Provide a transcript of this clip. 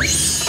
Peace.